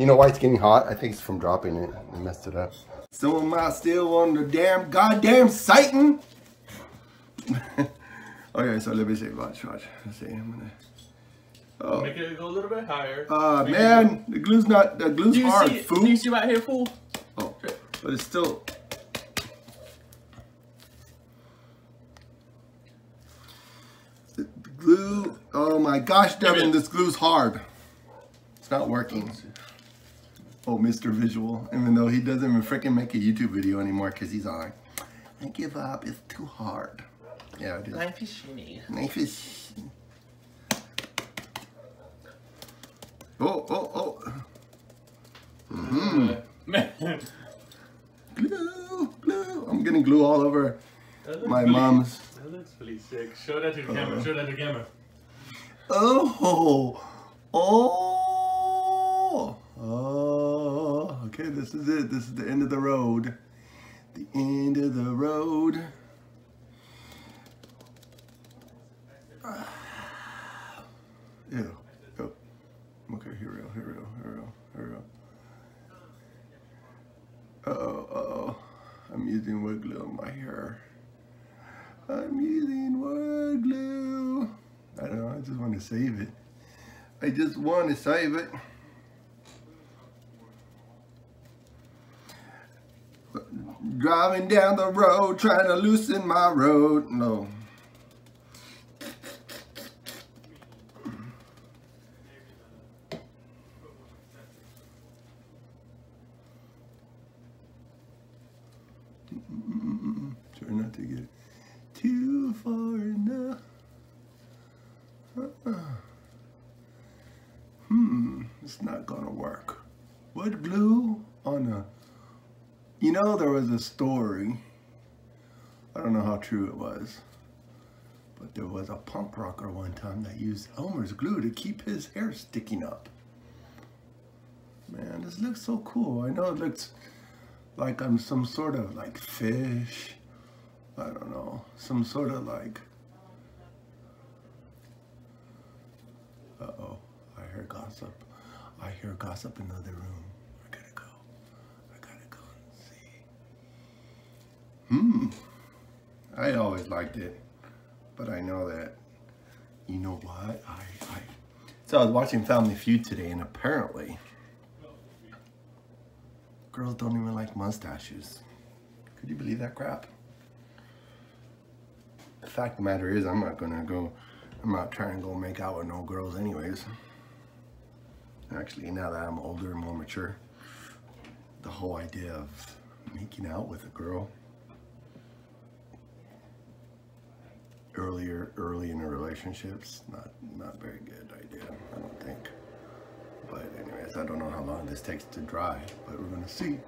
You know why it's getting hot? I think it's from dropping it. I messed it up. So am I still on the damn goddamn sighting? okay, so let me see. Watch, watch. Let's see. I'm gonna. Oh. Make it go a little bit higher. Uh, man, the glue's not. The glue's do you hard. See, fool. Do you see right here, fool? Oh, but it's still. The glue. Oh my gosh, Devin, this glue's hard. It's not working. Oh, Mr. Visual. Even though he doesn't even freaking make a YouTube video anymore because he's on. I give up. It's too hard. Yeah, it is. Life is shitty. Life is. Oh, oh, oh. Mm-hmm. glue, glue. I'm getting glue all over my really, mom's. That looks really sick. Show that to the camera. Show that to the camera. Oh, oh, oh. Okay, this is it. This is the end of the road. The end of the road. Ew. Oh. Okay, here we go, here we go, here we go, here we go. Uh-oh, uh-oh. I'm using wood glue on my hair. I'm using wood glue. I don't know, I just want to save it. I just want to save it. Driving down the road, trying to loosen my road. No. Try not to get too far enough. Uh-uh. Hmm, it's not gonna work. Wood glue on a, you know there was a story, I don't know how true it was, but there was a punk rocker one time that used Elmer's glue to keep his hair sticking up. Man, this looks so cool. I know it looks like I'm some sort of like fish. I don't know, some sort of like, uh-oh, I hear gossip. I hear gossip in the other room. I gotta go. I gotta go and see. Hmm. I always liked it, but I know that, you know what? I, I, so I was watching Family Feud today and apparently, girls don't even like mustaches. Could you believe that crap? The fact of the matter is, I'm not gonna go, I'm not trying to go make out with no girls anyways. Actually, now that I'm older and more mature, the whole idea of making out with a girl earlier, early in the relationship's not, not very good idea, I don't think. But anyways, I don't know how long this takes to dry, but we're gonna see.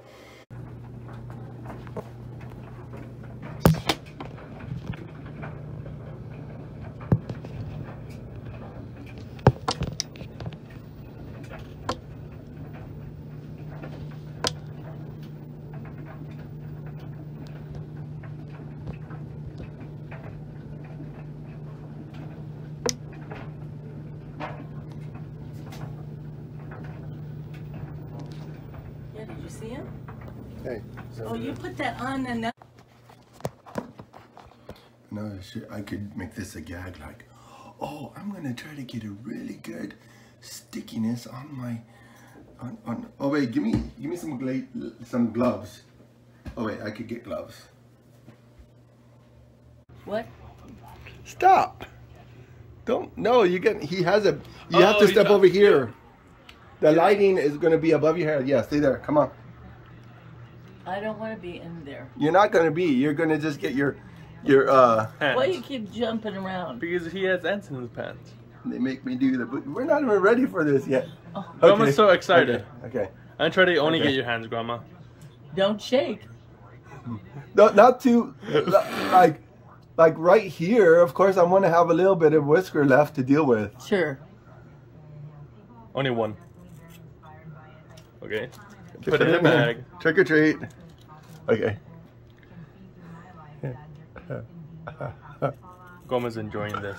See him? Hey. so- Oh, you put that on and that. No, shit, I could make this a gag like, oh, I'm gonna try to get a really good stickiness on my, on, on oh wait, give me, give me some gla some gloves. Oh wait, I could get gloves. What? Stop! Don't, no, you get, he has a, you have Oh, to step got- over here. The lighting is gonna be above your head. Yeah, stay there, come on. I don't want to be in there. You're not gonna be, you're gonna just get your, your, uh, Hands. Why you keep jumping around? Because he has ants in his pants. they make me do that, but we're not even ready for this yet. Oh, Grandma's so excited. Okay. okay. I'm trying to only Okay. get your hands, Grandma. don't shake. No, not too like like right here. Of course, I want to have a little bit of whisker left to deal with. Sure. Only one. Okay. Put it in the him bag. Trick or treat. Okay. Gomez enjoying this.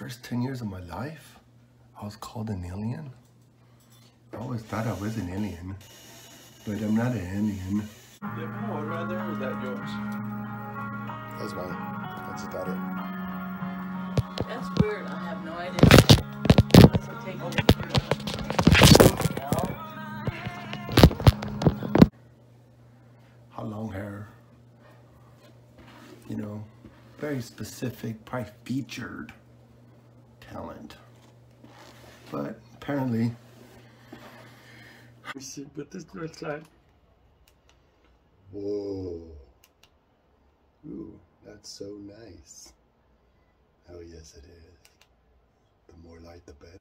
13. First 10 years of my life, I was called an alien. I always thought I was an alien, but I'm not an alien. Do you have more right there, or is that yours? That's mine. That's a daughter. That's weird. I have no idea. Unless I take it. How long hair. You know, very specific, probably featured talent. But apparently, we see, but this north side. Whoa. Ooh, that's so nice. Oh yes it is. The more light the better.